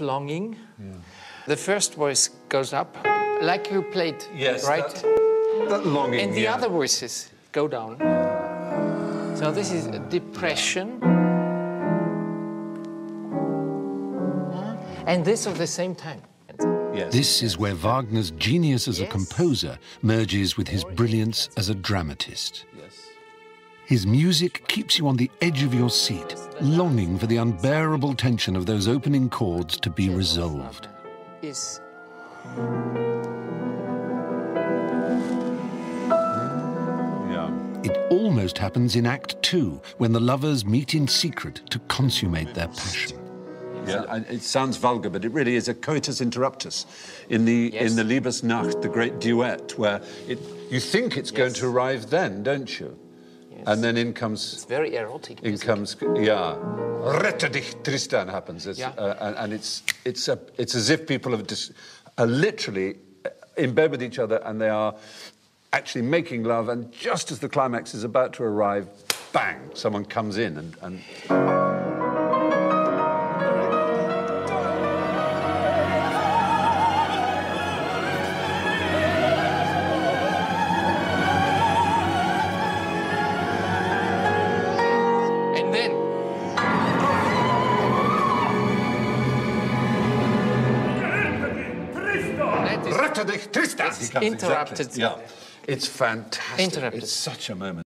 longing. The first voice goes up, like you played, Yes, right? that- That longing. and the yeah. other voices go down. So this is depression. And this at the same time. Yes. This is where Wagner's genius as a composer merges with his brilliance as a dramatist. Yes. His music keeps you on the edge of your seat, longing for the unbearable tension of those opening chords to be resolved. Is It almost happens in Act Two, when the lovers meet in secret to consummate their passion. Yeah, it sounds vulgar, but it really is a coitus interruptus in the Yes. in the Liebesnacht, the great duet, where it you think it's going to arrive then, don't you? And then in comes very erotic. in music. comes yeah, Rette dich Tristan happens, it's, Yeah. uh, and, and it's it's a it's as if people have just are literally in bed with each other and they are actually making love, and just as the climax is about to arrive, bang, someone comes in and And Rette dich Tristan! It's He comes interrupted. Yeah. It's fantastic. Interrupted. It's such a moment.